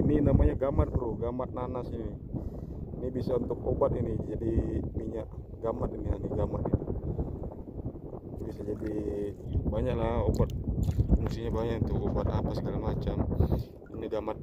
ini namanya gamat bro. Gamat nanas ini. Ini bisa untuk obat ini jadi minyak gamat ini ini gamat ini. Bisa jadi banyak lah obat. Fungsinya banyak untuk obat apa segala macam. Ini gamat